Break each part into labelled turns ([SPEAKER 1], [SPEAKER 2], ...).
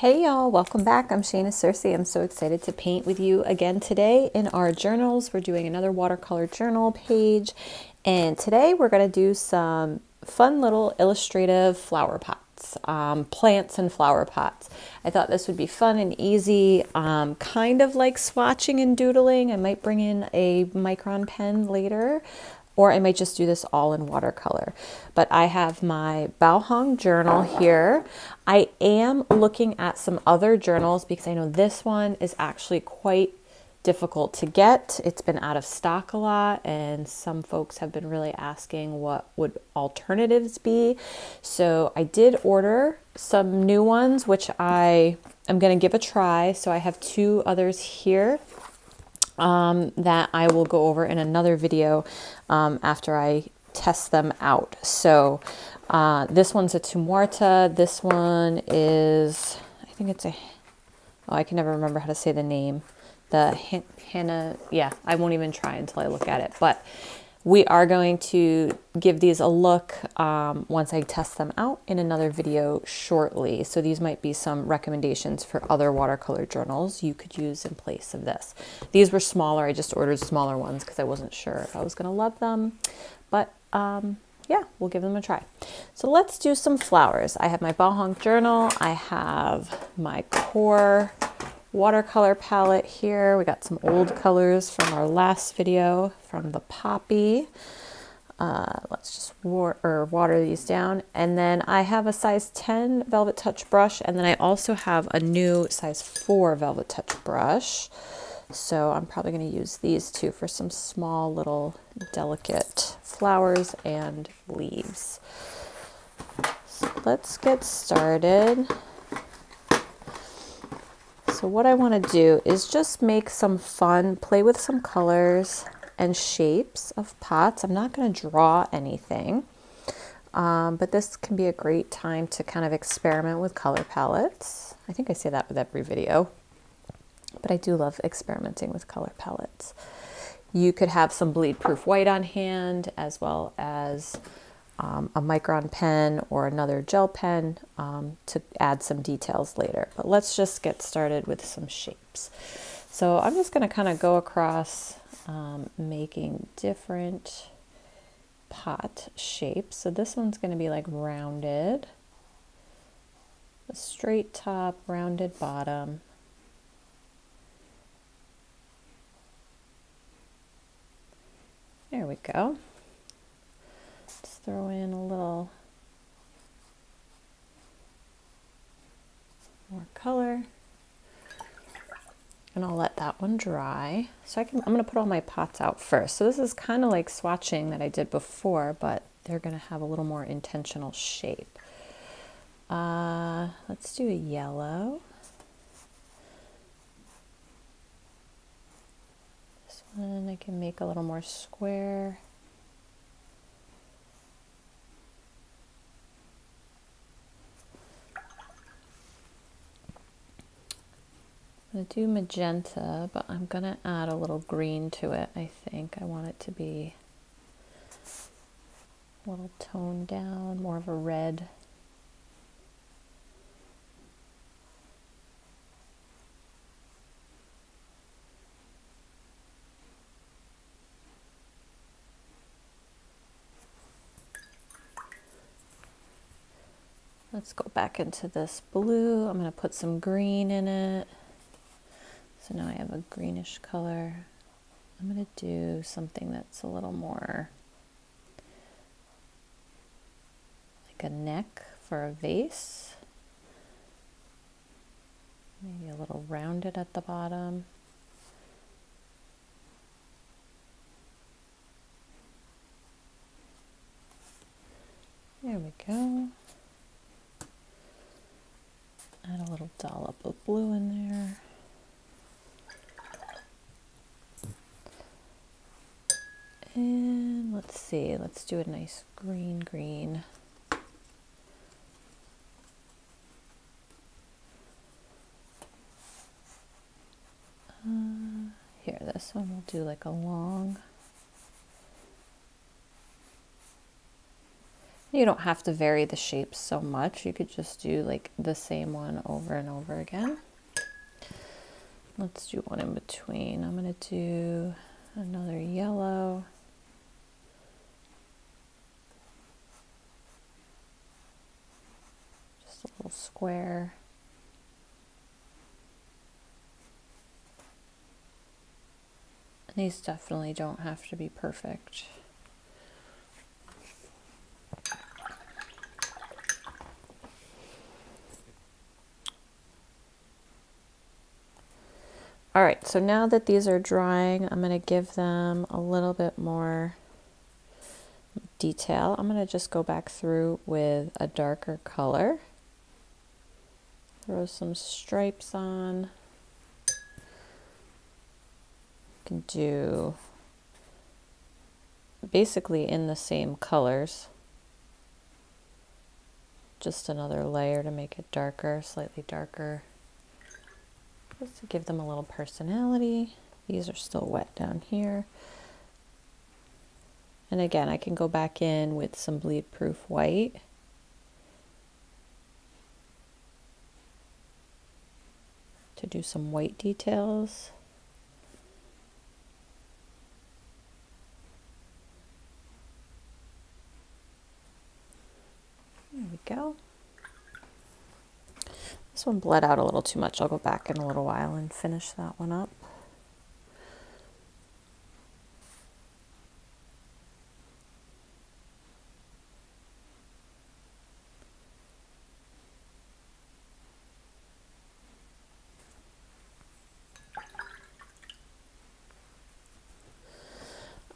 [SPEAKER 1] Hey y'all, welcome back. I'm Shana Circe. I'm so excited to paint with you again today in our journals. We're doing another watercolor journal page, and today we're going to do some fun little illustrative flower pots, um, plants and flower pots. I thought this would be fun and easy, um, kind of like swatching and doodling. I might bring in a micron pen later or I might just do this all in watercolor. But I have my Baohong journal here. I am looking at some other journals because I know this one is actually quite difficult to get. It's been out of stock a lot, and some folks have been really asking what would alternatives be. So I did order some new ones, which I am going to give a try. So I have two others here um, that I will go over in another video um, after I test them out. So uh, this one's a Tumuarta. This one is, I think it's a, oh, I can never remember how to say the name. The Hannah, yeah, I won't even try until I look at it. But we are going to give these a look um, once I test them out in another video shortly. So these might be some recommendations for other watercolor journals you could use in place of this. These were smaller. I just ordered smaller ones because I wasn't sure if I was going to love them. But um, yeah, we'll give them a try. So let's do some flowers. I have my Baohong journal. I have my Qor watercolor palette here. We got some old colors from our last video from the Poppy. Uh, let's just war or water these down. And then I have a size 10 Velvet Touch brush. And then I also have a new size 4 Velvet Touch brush. So I'm probably going to use these two for some small little delicate flowers and leaves. So let's get started. So what I want to do is just make some fun, play with some colors and shapes of pots. I'm not going to draw anything, um, but this can be a great time to kind of experiment with color palettes. I think I say that with every video, but I do love experimenting with color palettes. You could have some bleed proof white on hand as well as um, a micron pen or another gel pen um, to add some details later. But let's just get started with some shapes. So I'm just going to kind of go across um, making different pot shapes. So this one's going to be like rounded, a straight top, rounded bottom. There we go throw in a little more color and I'll let that one dry. So I can, I'm going to put all my pots out first. So this is kind of like swatching that I did before, but they're going to have a little more intentional shape. Uh, let's do a yellow. This one I can make a little more square. Going to do magenta, but I'm going to add a little green to it, I think. I want it to be a little toned down, more of a red. Let's go back into this blue. I'm going to put some green in it. So now I have a greenish color. I'm going to do something that's a little more like a neck for a vase. Maybe a little rounded at the bottom. There we go. Add a little dollop of blue in there. And let's see, let's do a nice green green. Uh, here, this one we'll do like a long. You don't have to vary the shapes so much. You could just do like the same one over and over again. Let's do one in between. I'm going to do another yellow. Just a little square. These definitely don't have to be perfect. All right, so now that these are drying, I'm going to give them a little bit more detail. I'm going to just go back through with a darker color. Throw some stripes on. You can do basically in the same colors. Just another layer to make it darker, slightly darker just to give them a little personality. These are still wet down here. And again, I can go back in with some bleed proof white. To do some white details. There we go. This one bled out a little too much. I'll go back in a little while and finish that one up.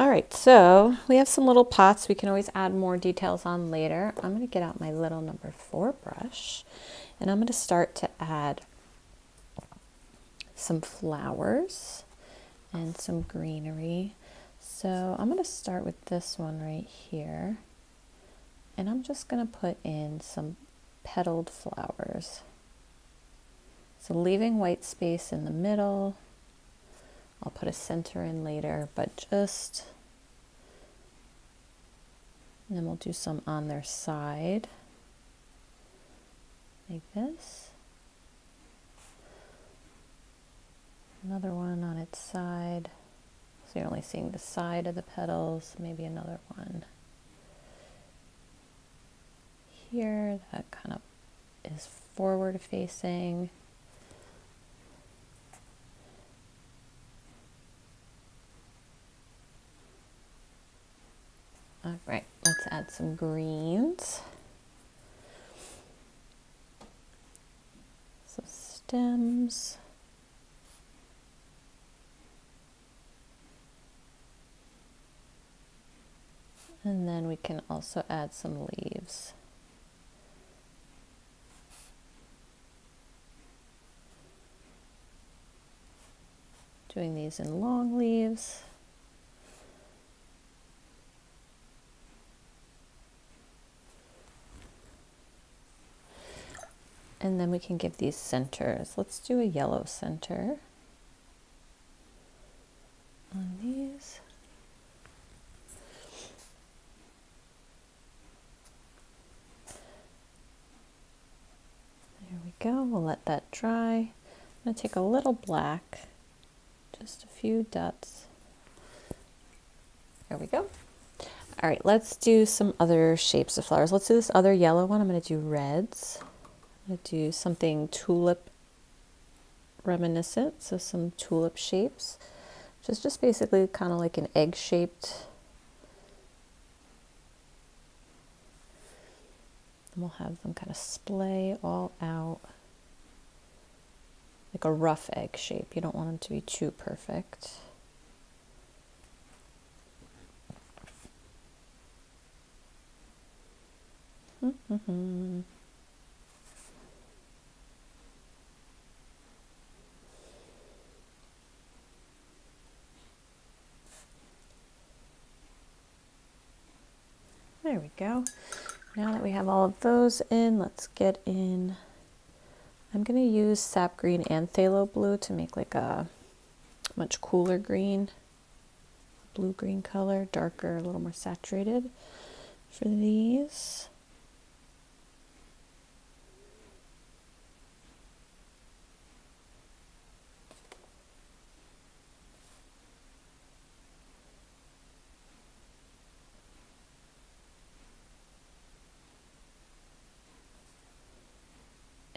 [SPEAKER 1] All right, so we have some little pots. We can always add more details on later. I'm going to get out my little number four brush and I'm going to start to add some flowers and some greenery. So I'm going to start with this one right here. And I'm just going to put in some petaled flowers. So leaving white space in the middle. I'll put a center in later, but just, and then we'll do some on their side like this. Another one on its side. So you're only seeing the side of the petals, maybe another one here that kind of is forward facing. All right, let's add some greens. Some stems. And then we can also add some leaves. Doing these in long leaves. And then we can give these centers. Let's do a yellow center on these. There we go. We'll let that dry. I'm going to take a little black, just a few dots. There we go. All right, let's do some other shapes of flowers. Let's do this other yellow one. I'm going to do reds. Do something tulip reminiscent, so some tulip shapes, which is just basically kind of like an egg shaped. And we'll have them kind of splay all out like a rough egg shape. You don't want them to be too perfect. Mm-hmm. There we go. Now that we have all of those in, let's get in. I'm going to use sap green and phthalo blue to make like a much cooler green, blue green color, darker, a little more saturated. for these.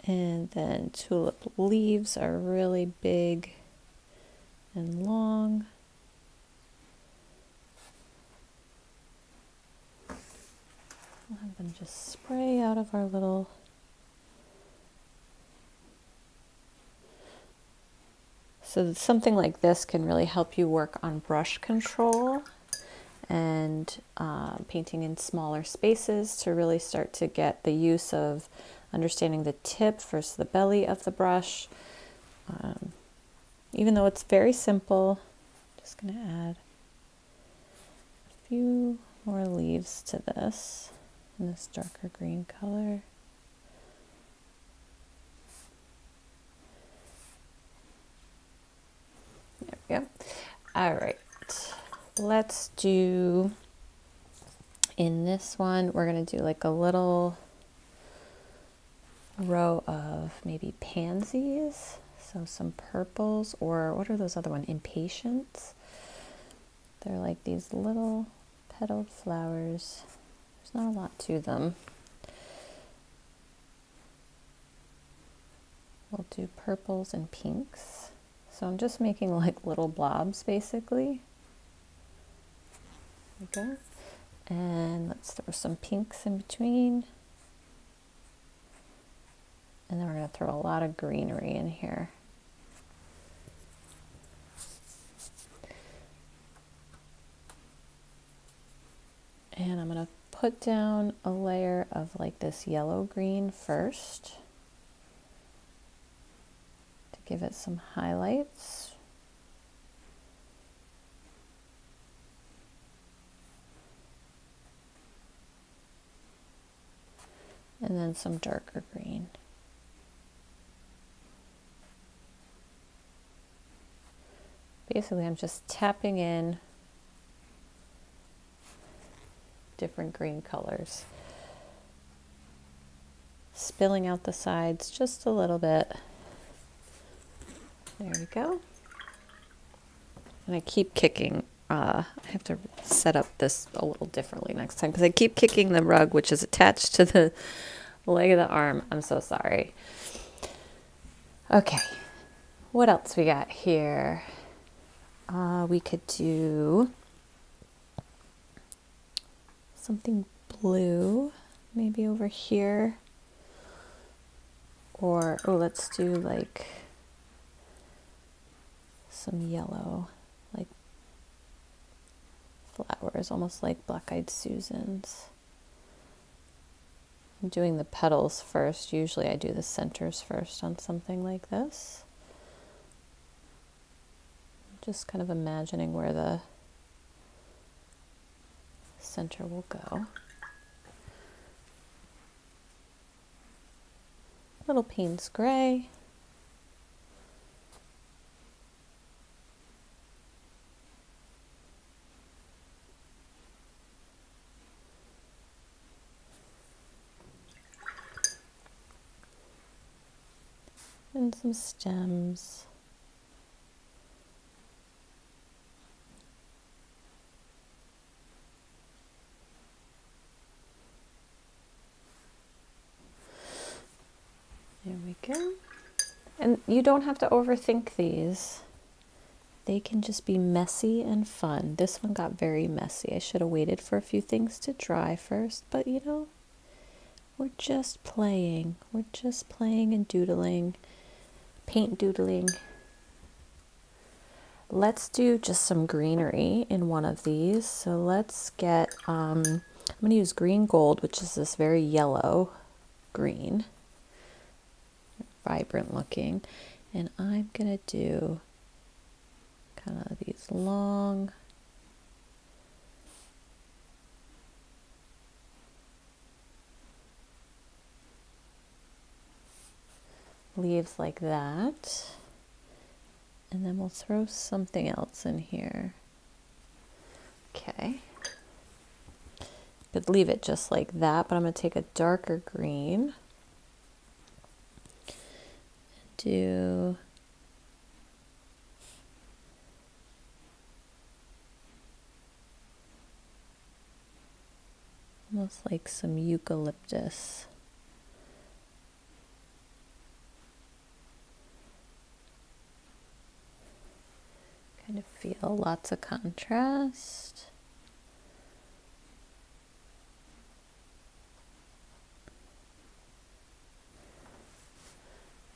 [SPEAKER 1] And then tulip leaves are really big and long. We'll have them just spray out of our little So something like this can really help you work on brush control and uh, painting in smaller spaces to really start to get the use of understanding the tip versus the belly of the brush. Um, even though it's very simple, I'm just going to add a few more leaves to this in this darker green color. There we go. All right, let's do, in this one, we're going to do like a little row of maybe pansies. So some purples, or what are those other one? Impatiens. They're like these little petaled flowers. There's not a lot to them. We'll do purples and pinks. So I'm just making like little blobs basically. There we go. And let's throw some pinks in between. And then we're going to throw a lot of greenery in here. And I'm going to put down a layer of like this yellow green first to give it some highlights. And then some darker green. Basically, I'm just tapping in different green colors. Spilling out the sides just a little bit. There we go. And I keep kicking. Uh, I have to set up this a little differently next time because I keep kicking the rug, which is attached to the leg of the arm. I'm so sorry. Okay, what else we got here? Uh, we could do something blue, maybe over here. Or, oh, let's do like some yellow, like flowers, almost like black eyed Susans. I'm doing the petals first. Usually I do the centers first on something like this. Just kind of imagining where the center will go. Little Payne's Gray. And some stems. There we go. And you don't have to overthink these. They can just be messy and fun. This one got very messy. I should have waited for a few things to dry first, but you know, we're just playing. We're just playing and doodling, paint doodling. Let's do just some greenery in one of these. So let's get, um, I'm going to use green gold, which is this very yellow green vibrant looking. And I'm going to do kind of these long leaves like that. And then we'll throw something else in here. Okay. Could leave it just like that, but I'm going to take a darker green. Do almost like some eucalyptus. Kind of feel lots of contrast.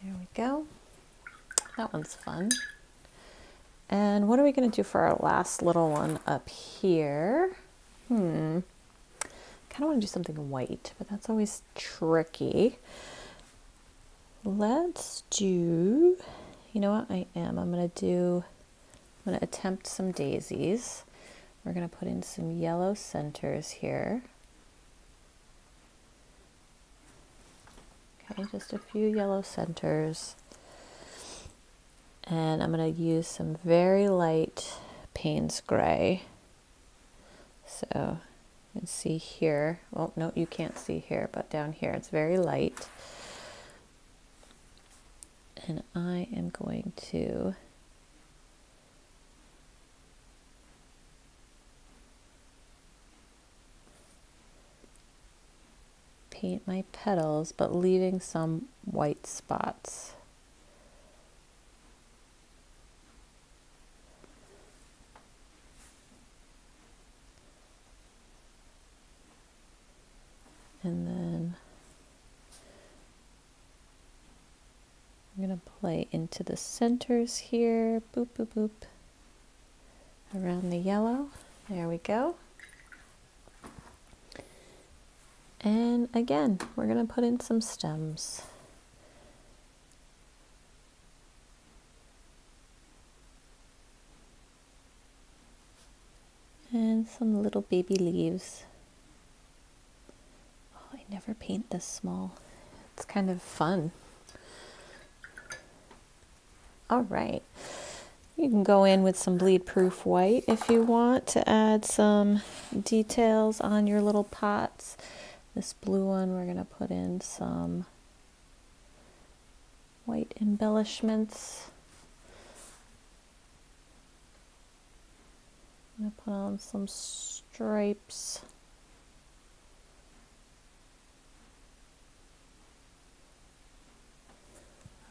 [SPEAKER 1] There we go. That one's fun. And what are we going to do for our last little one up here? Hmm. kind of want to do something white, but that's always tricky. Let's do, you know what I am? I'm going to do I'm going to attempt some daisies. We're going to put in some yellow centers here. Okay, just a few yellow centers. And I'm going to use some very light Payne's Gray. So you can see here, well, no, you can't see here, but down here it's very light. And I am going to paint my petals, but leaving some white spots. And then I'm going to play into the centers here, boop, boop, boop, around the yellow. There we go. And again, we're going to put in some stems. And some little baby leaves. Oh, I never paint this small. It's kind of fun. All right. You can go in with some bleed proof white if you want to add some details on your little pots. This blue one, we're going to put in some white embellishments. I'm going to put on some stripes.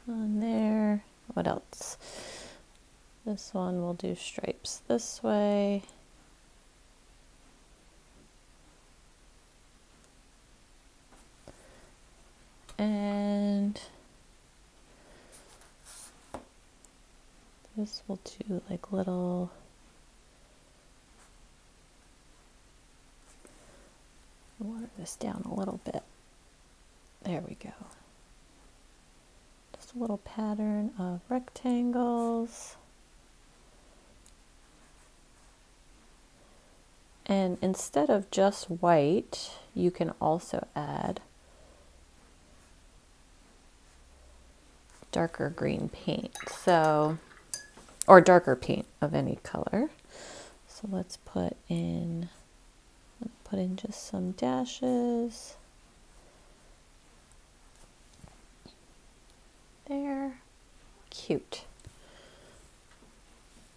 [SPEAKER 1] On there. What else? This one will do stripes this way. And this will do like little water this down a little bit. There we go. Just a little pattern of rectangles. And instead of just white, you can also add darker green paint. So, or darker paint of any color. So let's put in, put in just some dashes. There, cute.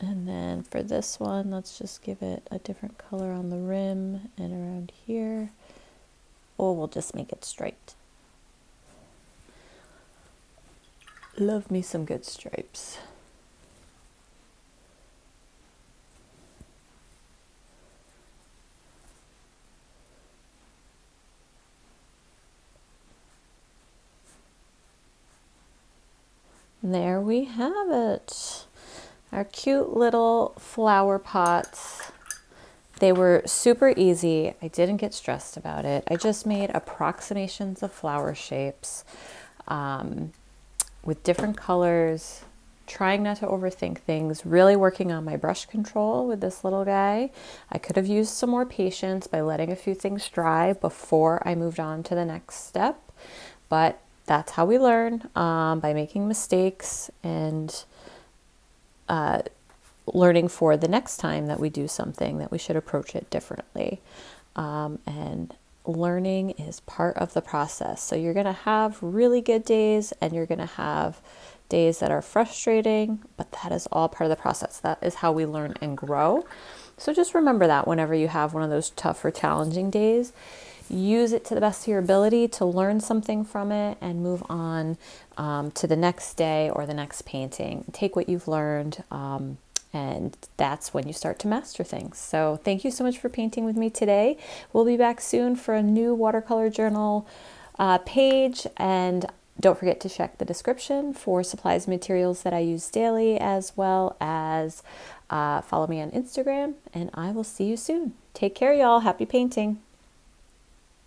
[SPEAKER 1] And then for this one, let's just give it a different color on the rim and around here. Or we'll just make it striped. Love me some good stripes. There we have it. Our cute little flower pots. They were super easy. I didn't get stressed about it. I just made approximations of flower shapes. Um, with different colors, trying not to overthink things, really working on my brush control with this little guy. I could have used some more patience by letting a few things dry before I moved on to the next step, but that's how we learn um, by making mistakes and uh, learning for the next time that we do something that we should approach it differently. um, and learning is part of the process. So you're going to have really good days and you're going to have days that are frustrating, but that is all part of the process. That is how we learn and grow. So just remember that whenever you have one of those tough or challenging days, use it to the best of your ability to learn something from it and move on um, to the next day or the next painting. Take what you've learned. Um, and that's when you start to master things. So, thank you so much for painting with me today. We'll be back soon for a new watercolor journal uh, page, and don't forget to check the description for supplies and materials that I use daily, as well as uh, follow me on Instagram. And I will see you soon. Take care, y'all. Happy painting.